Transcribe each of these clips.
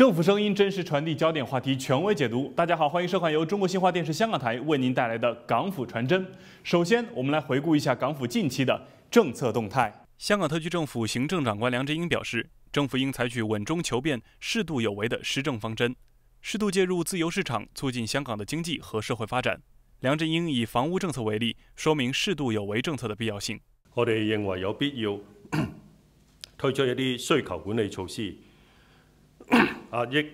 政府声音真实传递焦点话题，权威解读。大家好，欢迎收看由中国新华电视香港台为您带来的《港府传真》。首先，我们来回顾一下港府近期的政策动态。香港特区政府行政长官梁振英表示，政府应采取稳中求变、适度有为的施政方针，适度介入自由市场，促进香港的经济和社会发展。梁振英以房屋政策为例，说明适度有为政策的必要性。我哋认为有必要 推出一啲需求管理措施。壓抑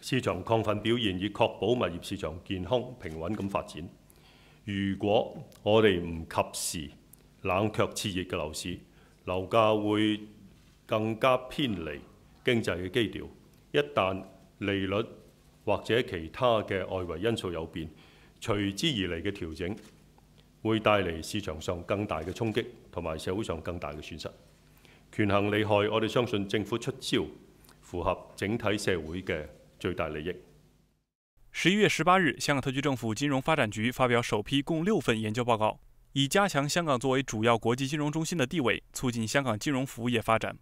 市場亢奮表現，以確保物業市場健康平穩咁發展。如果我哋唔及時冷卻熾熱嘅樓市，樓價會更加偏離經濟嘅基調。一旦利率或者其他嘅外圍因素有變，隨之而嚟嘅調整，會帶嚟市場上更大嘅衝擊，同埋社會上更大嘅損失。權衡利害，我哋相信政府出招。符合整體社會嘅最大利益。十一月十八日，香港特区政府金融发展局发表首批共六份研究报告，以加强香港作为主要国际金融中心的地位，促进香港金融服务业发展。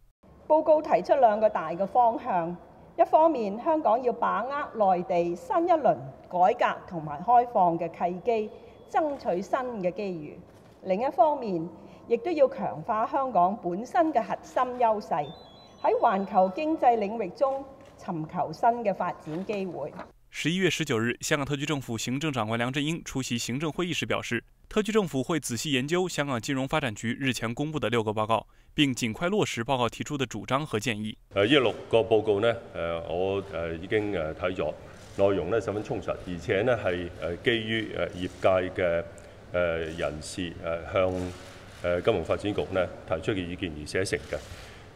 報告提出兩個大嘅方向，一方面香港要把握內地新一輪改革同埋開放嘅契機，爭取新嘅機遇；另一方面，亦都要強化香港本身嘅核心優勢。喺環球經濟領域中尋求新嘅發展機會。十一月十九日，香港特區政府行政長官梁振英出席行政會議時表示，特區政府會仔細研究香港金融發展局日前公布的六個報告，並盡快落實報告提出的主張和建議。誒，呢六個報告呢，誒，我誒已經誒睇咗，內容呢十分充實，而且呢係誒基於誒業界嘅誒人士誒向誒金融發展局呢提出嘅意見而寫成嘅。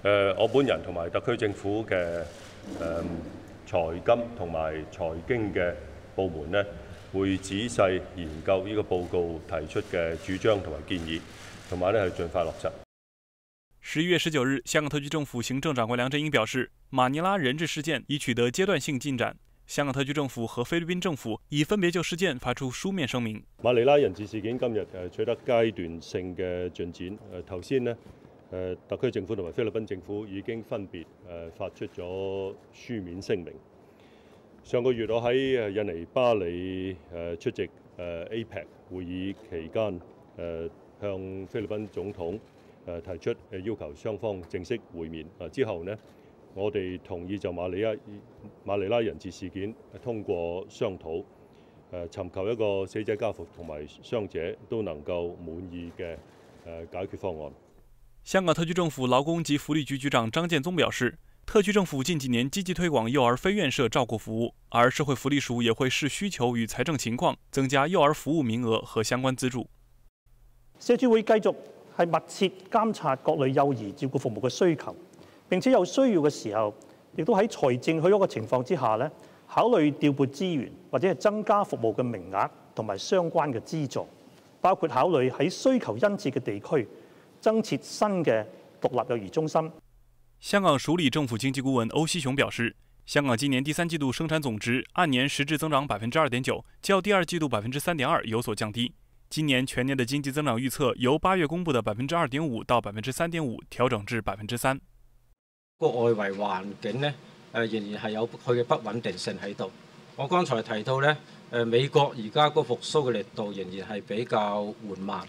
誒，我本人同埋特區政府嘅誒財金同埋財經嘅部門呢，會仔細研究呢個報告提出嘅主張同埋建議，同埋呢係盡快落實。十一月十九日，香港特区政府行政长官梁振英表示，马尼拉人质事件已取得阶段性进展，香港特区政府和菲律宾政府已分别就事件发出書面聲明。馬尼拉人質事件今日誒取得階段性嘅進展，誒頭先呢。誒，特區政府同埋菲律賓政府已經分別誒發出咗書面聲明。上個月我喺印尼巴里誒出席誒 APEC 會議期間，誒向菲律賓總統誒提出誒要求雙方正式會面。啊之後呢，我哋同意就馬里亞馬尼拉人質事件通過商討，誒尋求一個死者家屬同埋傷者都能夠滿意嘅誒解決方案。香港特区政府勞工及福利局局長張建宗表示，特區政府近几年積極推廣幼兒非院舍照顧服務，而社會福利署也會視需求與財政情況增加幼兒服務名額和相關資助。社署會繼續係密切監察各類幼兒照顧服務嘅需求，並且有需要嘅時候，亦都喺財政許可嘅情況之下咧，考慮調撥資源或者係增加服務嘅名額同埋相關嘅資助，包括考慮喺需求殷切嘅地區。增設新嘅獨立幼兒中心。香港署理政府經濟顧問歐希雄表示，香港今年第三季度生產總值按年實質增長百分之二點九，較第二季度百分之三點二有所降低。今年全年的經濟增長預測由八月公布的百分之二點五到百分之三點五調整至百分之三。個外圍環境呢，誒仍然係有佢嘅不穩定性喺度。我剛才提到呢，誒美國而家個復甦嘅力度仍然係比較緩慢啊。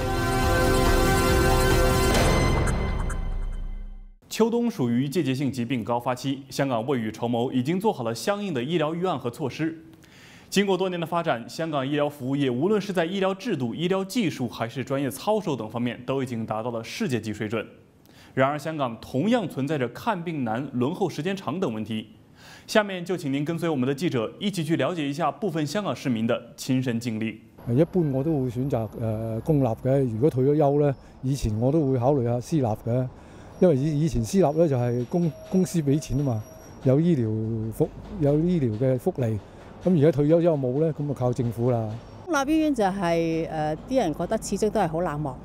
秋冬屬於季節性疾病高發期，香港未雨綢繆，已經做好了相應的醫療預案和措施。經過多年的發展，香港醫療服務業無論是在醫療制度、醫療技術還是專業操守等方面，都已經達到了世界級水準。然而，香港同樣存在着看病難、輪候時間長等問題。下面就請您跟隨我們的記者一起去了解一下部分香港市民的親身經歷。一般我都會選擇公立嘅，如果退咗休呢，以前我都會考慮下私立嘅。因為以以前私立咧就係公公司俾錢啊嘛，有醫療福有醫療嘅福利。咁而家退休之後冇咧，咁就靠政府啦。公立醫院就係誒啲人覺得始終都係好冷漠，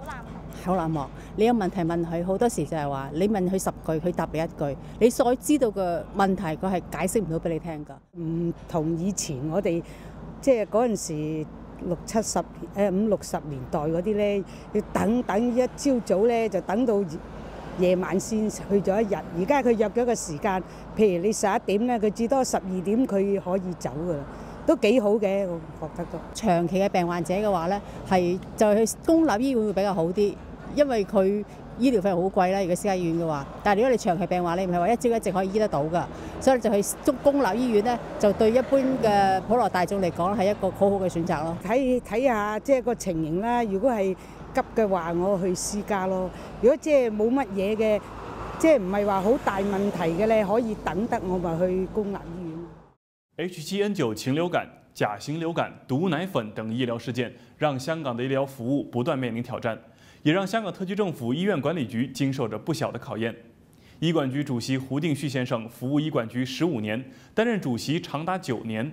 好冷漠，好冷漠。你有問題問佢，好多時就係話你問佢十句，佢答你一句。你所知道嘅問題，佢係解釋唔到俾你聽㗎。唔同以前我哋即係嗰陣時六七十誒五六十年代嗰啲咧，要等等一朝早咧就等到夜晚先去咗一日。而家佢約咗個時間，譬如你十一點咧，佢至多十二點佢可以走噶啦。都幾好嘅，我覺得都。長期嘅病患者嘅話咧，係就去公立醫院會比較好啲，因為佢醫療費好貴啦。如果私家醫院嘅話，但係如果你長期病患，你唔係話一朝一夕可以醫得到㗎，所以就去中公立醫院咧，就對一般嘅普羅大眾嚟講係一個好好嘅選擇咯。睇睇下即係個情形啦。如果係急嘅話，我去私家咯。如果即係冇乜嘢嘅，即係唔係話好大問題嘅咧，可以等得我咪去公立醫院。H7N9 禽流感、甲型流感、毒奶粉等醫療事件，讓香港的醫療服務不斷面臨挑戰，也讓香港特區政府醫院管理局經受着不小的考驗。醫管局主席胡定旭先生服務醫管局十五年，擔任主席長達九年，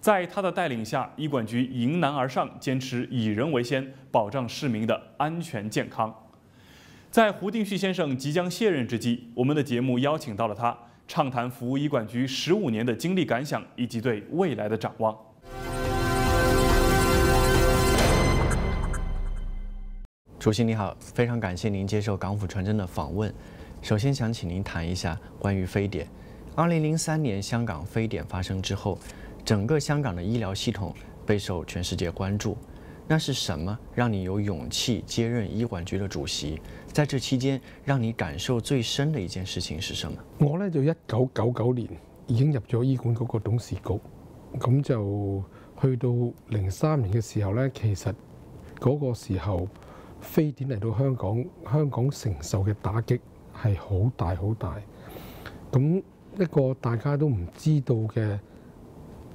在他的带领下，医管局迎难而上，坚持以人为先，保障市民的安全健康。在胡定旭先生即将卸任之际，我们的节目邀请到了他。畅谈服务医管局十五年的经历感想以及对未来的展望。主席你好，非常感谢您接受港府传真的访问。首先想请您谈一下关于非典。二零零三年香港非典发生之后，整個香港的醫療系統備受全世界關注。那是什麼讓你有勇氣接任醫管局的主席？在這期間，讓你感受最深的一件事情是什么？我呢就一九九九年已經入咗醫管局個董事局，咁就去到零三年嘅時候呢，其實嗰個時候非典嚟到香港，香港承受嘅打擊係好大好大。咁一個大家都唔知道嘅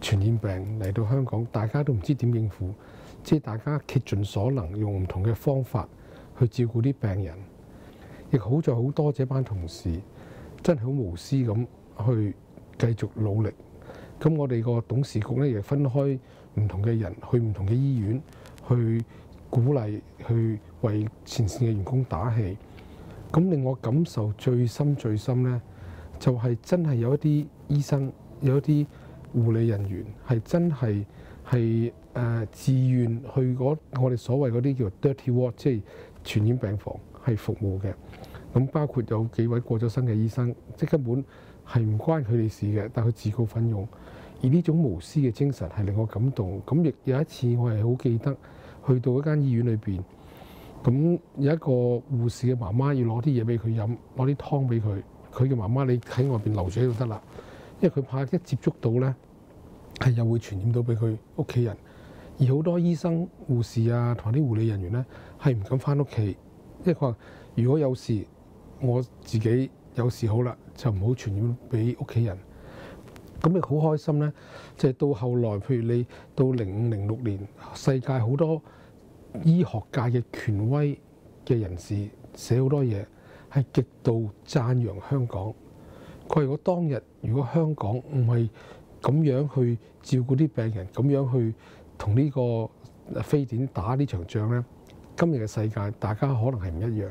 傳染病嚟到香港，大家都唔知點應付。即係大家竭盡所能，用唔同嘅方法去照顧啲病人，亦好在好多這班同事真係好無私咁去繼續努力。咁我哋個董事局咧亦分開唔同嘅人去唔同嘅醫院去鼓勵，去為前線嘅員工打氣。咁令我感受最深最深咧，就係真係有一啲醫生，有一啲護理人員係真係係。誒、自願去嗰我哋所謂嗰啲叫 dirty ward，即係傳染病房係服務嘅。咁包括有幾位過咗身嘅醫生，即根本係唔關佢哋事嘅，但佢自告奮勇。而呢種無私嘅精神係令我感動。咁亦有一次我係好記得，去到一間醫院裏邊，咁有一個護士嘅媽媽要攞啲嘢俾佢飲，攞啲湯俾佢。佢嘅媽媽你喺外邊留住喺度得啦，因為佢怕一接觸到咧係又會傳染到俾佢屋企人。而好多醫生、護士啊，同埋啲護理人員咧，係唔敢翻屋企，因為佢話：如果有事，我自己有事好啦，就唔好傳染俾屋企人。咁你好開心咧，就係到後來，譬如你到零五、零六年，世界好多醫學界嘅權威嘅人士寫好多嘢，係極度讚揚香港。佢：如果當日如果香港唔係咁樣去照顧啲病人，咁樣去同呢個非典打呢場仗呢，今日嘅世界大家可能係唔一樣，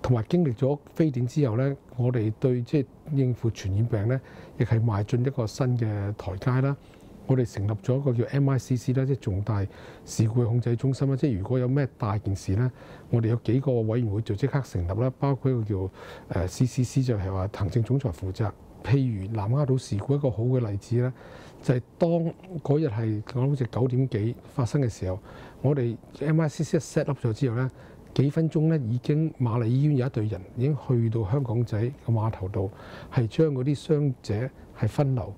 同埋經歷咗非典之後呢，我哋對即係應付傳染病呢，亦係邁進一個新嘅台階啦。我哋成立咗一個叫 MICC 啦，即係重大事故控制中心啦。即係如果有咩大件事呢，我哋有幾個委員會就即刻成立啦，包括一個叫誒 CCC 就係話行政總裁負責。譬如南丫島事故一個好嘅例子咧。就係當嗰日係講好似九點幾發生嘅時候，我哋 MICC set up 咗之後咧，幾分鐘咧已經瑪麗醫院有一隊人已經去到香港仔個碼頭度，係將嗰啲傷者係分流。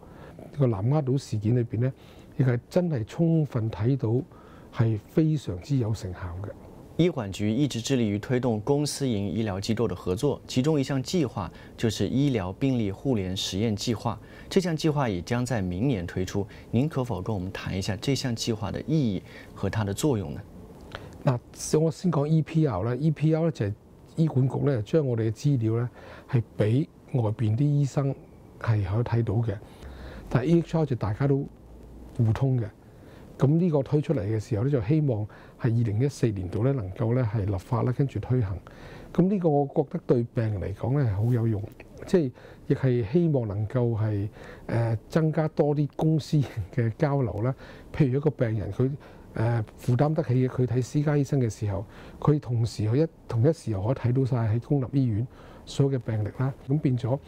個南丫島事件裏邊咧，亦係真係充分睇到係非常之有成效嘅。醫管局一直致力於推動公私營醫療機構的合作，其中一項計劃就是醫療病例互聯實驗計劃。這項計劃也將在明年推出。您可否跟我們談一下這項計劃的意義和它的作用呢？嗱，我先講 EPR 啦，EPR 咧就係醫管局咧將我哋嘅資料咧係俾外邊啲醫生係可以睇到嘅，但係 EHR 就大家都互通嘅。咁呢個推出嚟嘅時候咧，就希望係二零一四年度咧能夠咧係立法啦，跟住推行。咁呢個我覺得對病人嚟講咧係好有用，即係亦係希望能夠係誒增加多啲公私嘅交流啦。譬如一個病人佢誒負擔得起嘅，佢睇私家醫生嘅時候，佢同時佢一同一時候可以睇到晒喺公立醫院所有嘅病歷啦。咁變咗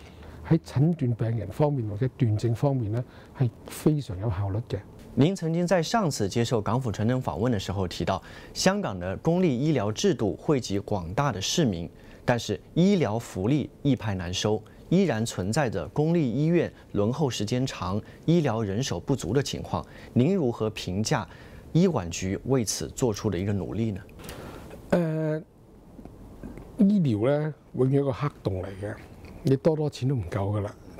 喺診斷病人方面或者斷症方面咧係非常有效率嘅。您曾經在上次接受港府傳真訪問的時候提到，香港的公立醫療制度惠及廣大的市民，但是醫療福利一派難收，依然存在着公立醫院輪候時間長、醫療人手不足的情況。您如何評價醫管局為此做出的一個努力呢？誒、呃，醫療咧永遠一個黑洞嚟嘅，你多多錢都唔夠噶啦。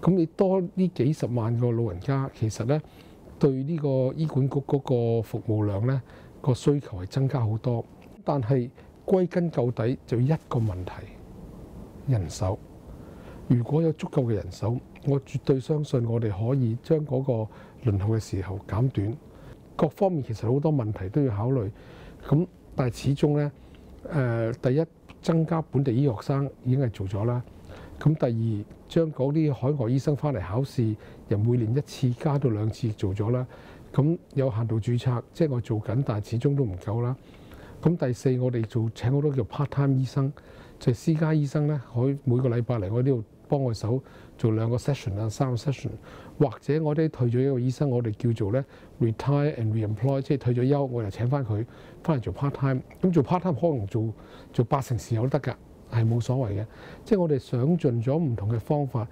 咁你多呢幾十萬個老人家，其實咧對呢個醫管局嗰個服務量咧個需求係增加好多，但係歸根究底就一個問題：人手。如果有足夠嘅人手，我絕對相信我哋可以將嗰個輪候嘅時候減短。各方面其實好多問題都要考慮。咁但係始終咧，誒第一增加本地醫學生已經係做咗啦。咁第二，將嗰啲海外醫生翻嚟考試，由每年一次加到兩次做咗啦。咁有限度註冊，即係我做緊，但係始終都唔夠啦。咁第四，我哋做請好多叫 part time 醫生，就係私家醫生咧，可以每個禮拜嚟我呢度幫我手做兩個 session 啊，三個 session，或者我哋退咗一個醫生，我哋叫做咧 retire and reemploy，即係退咗休，我又請翻佢翻嚟做 part time。咁做 part time 可能做做八成時候都得㗎。係冇所謂嘅，即係我哋想盡咗唔同嘅方法，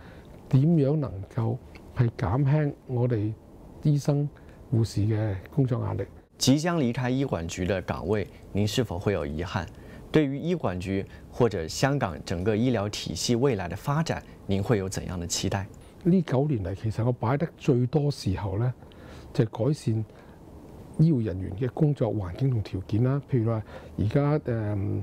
點樣能夠係減輕我哋醫生護士嘅工作壓力。即將離開醫管局嘅崗位，您是否會有遺憾？對於醫管局或者香港整個醫療體系未來嘅發展，您會有怎樣的期待？呢九年嚟，其實我擺得最多時候呢，就係改善醫護人員嘅工作環境同條件啦。譬如話，而家誒。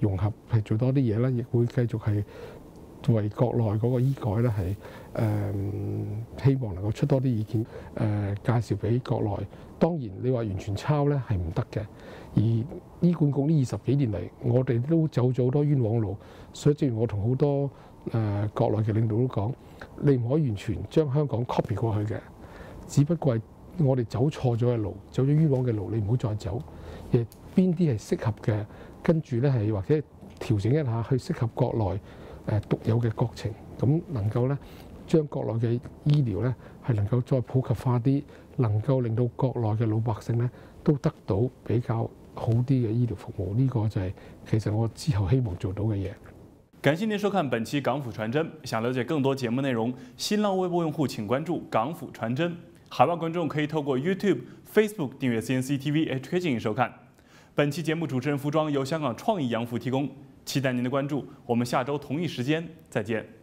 融合係做多啲嘢啦，亦會繼續係為國內嗰個醫改咧係誒希望能夠出多啲意見誒、介紹俾國內。當然你話完全抄咧係唔得嘅。而醫管局呢二十幾年嚟，我哋都走咗好多冤枉路，所以正如我同好多誒、呃、國內嘅領導都講，你唔可以完全將香港 copy 過去嘅。只不過係我哋走錯咗嘅路，走咗冤枉嘅路，你唔好再走。邊啲係適合嘅？跟住咧係或者調整一下，去適合國內誒獨有嘅國情，咁能夠咧將國內嘅醫療咧係能夠再普及化啲，能夠令到國內嘅老百姓咧都得到比較好啲嘅醫療服務。呢個就係其實我之後希望做到嘅嘢。感謝您收看本期港府傳真。想了解更多節目內容，新浪微博用戶請關注港府傳真。海外觀眾可以透過 YouTube、Facebook 訂閱 CNC TV HK 進行收看。本期节目主持人服装由香港创意洋服提供，期待您的关注，我们下周同一时间再见。